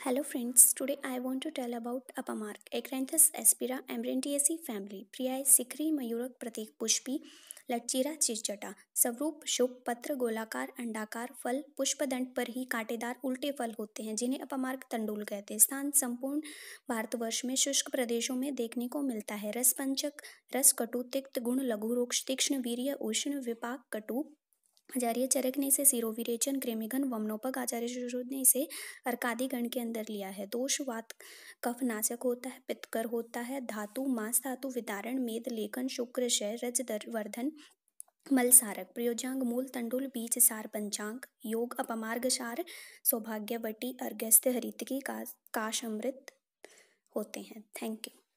Hello friends, today I want to tell about Apamark, Acranthus aspera amarantiaceae family, Priae Shikhari मयूरक प्रतीक पुष्पी लटचीरा चिचटा स्वरूप शुभ पत्र गोलाकार अंडाकार फल पुष्पदंड पर ही कांटेदार उल्टे फल होते हैं जिन्हें अपमार्ग तंडुल कहते हैं। स्थान संपूर्ण भारतवर्ष में शुष्क प्रदेशों में देखने को मिलता है। रसपंचक रस कटु तिक्त गुण लघु रोक्ष तीक्ष्ण वीर्य उष्ण विपाक कटु आचार्य चरक ने इसे सिरोविरेचन क्रेमिघन वमनोपक, आचार्य शुद्ध ने इसे अर्कादि गण के अंदर लिया है। दोष वात कफ नाशक होता है, पित्तकर होता है, धातु, मांस धातु, विदारण, मेद, लेखन, शुक्र शय रज वर्धन मलसारक प्रयोजांग मूल, तंडुल, बीज, सार, पंचांग, योग, अपमार्ग, सार सौभाग्यवटी अर्घ्यस्थ हरित की काश, अमृत होते हैं। Thank you.